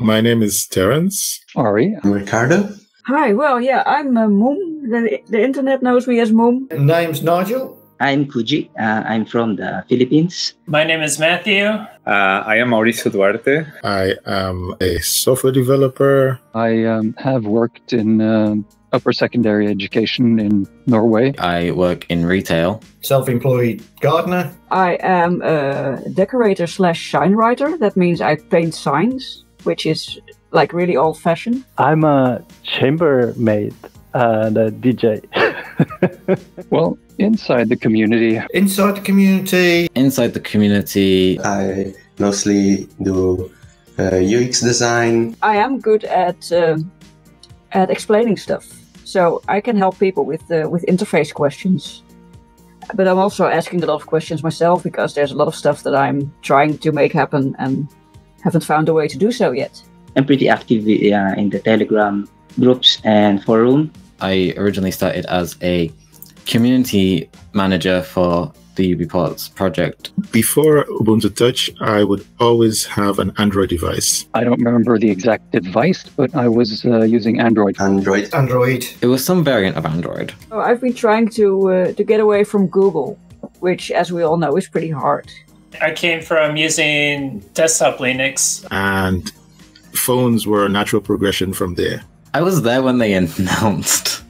My name is Terence. Ari. I'm Riccardo. Hi, well, yeah, I'm uh, Moem. The, the internet knows me as Moem. Name's Nigel. I'm Kugi. Uh, I'm from the Philippines. My name is Matthew. Uh, I am Mauricio Duarte. I am a software developer. I um, have worked in uh, upper secondary education in Norway. I work in retail. Self-employed gardener. I am a decorator slash sign writer. That means I paint signs, which is like really old fashioned. I'm a chambermaid and a DJ. well, inside the community. Inside the community. Inside the community. I mostly do uh, UX design. I am good at uh, at explaining stuff, so I can help people with uh, with interface questions. But I'm also asking a lot of questions myself because there's a lot of stuff that I'm trying to make happen and haven't found a way to do so yet. I'm pretty active uh, in the Telegram groups and forum. I originally started as a community manager for the UBports project. Before Ubuntu Touch, I would always have an Android device. I don't remember the exact device, but I was uh, using Android. Android. Android. It was some variant of Android. Oh, I've been trying to uh, to get away from Google, which, as we all know, is pretty hard. I came from using desktop Linux. And phones were a natural progression from there. I was there when they announced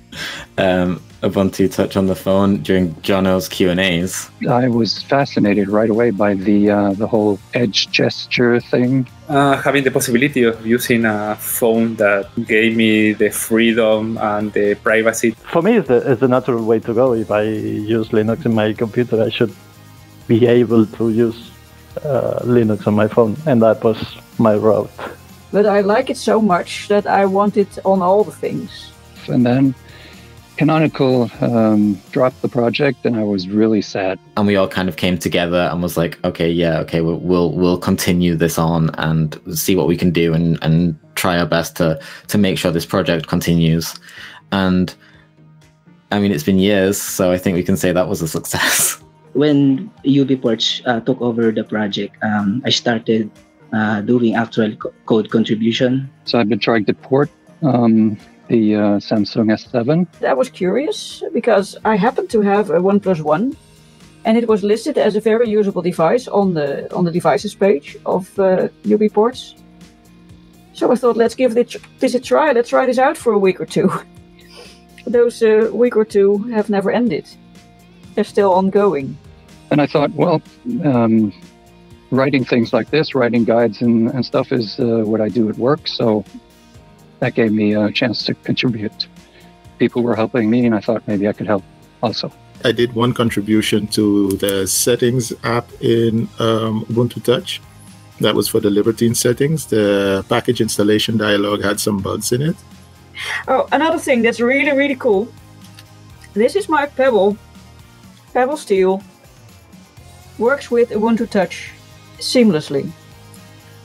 um, Ubuntu Touch on the phone during Jono's Q and A's. I was fascinated right away by the uh, the whole edge gesture thing. Uh, having the possibility of using a phone that gave me the freedom and the privacy. For me, it's the, it's the natural way to go. If I use Linux in my computer, I should be able to use uh, Linux on my phone, and that was my route. But I like it so much that I want it on all the things. And then Canonical um, dropped the project, and I was really sad. And we all kind of came together and was like, okay, yeah, okay, we'll we'll, we'll continue this on and see what we can do and, and try our best to to make sure this project continues. And I mean, it's been years, so I think we can say that was a success. When UBports uh, took over the project, um, I started uh, doing actual co- code contribution. So I've been trying to port um, the uh, Samsung S7. I was curious because I happened to have a OnePlus One, and it was listed as a very usable device on the on the devices page of uh, UBports. So I thought, let's give this a try. Let's try this out for a week or two. Those uh, week or two have never ended. They're still ongoing. And I thought, well, um, writing things like this, writing guides and, and stuff is uh, what I do at work. So that gave me a chance to contribute. People were helping me, and I thought maybe I could help also. I did one contribution to the settings app in um, Ubuntu Touch. That was for the Libertine settings. The package installation dialog had some bugs in it. Oh, another thing that's really, really cool. This is my Pebble. Pebble Steel. Works with Ubuntu Touch seamlessly.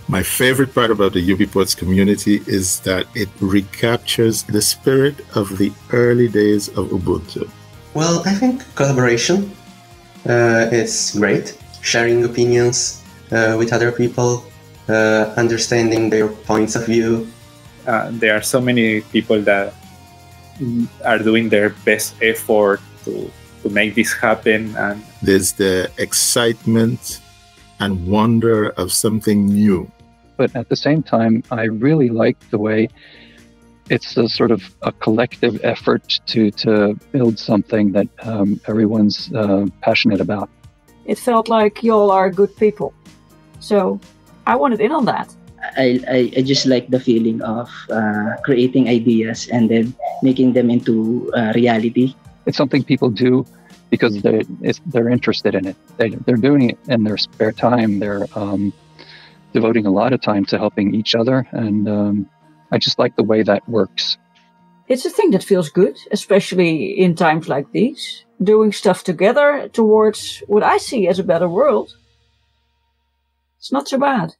My favorite part about the UBports community is that it recaptures the spirit of the early days of Ubuntu. Well, I think collaboration uh, is great. Sharing opinions uh, with other people, uh, understanding their points of view. Uh, there are so many people that are doing their best effort to, to make this happen. And there's the excitement and wonder of something new. But at the same time, I really like the way it's a sort of a collective effort to to build something that um, everyone's uh, passionate about. It felt like you all are good people, so I wanted in on that. I, I, I just like the feeling of uh, creating ideas and then making them into uh, reality. It's something people do because they're they're interested in it. They, they're doing it in their spare time. They're um, devoting a lot of time to helping each other, and um, I just like the way that works. It's a thing that feels good, especially in times like these. Doing stuff together towards what I see as a better world. It's not so bad.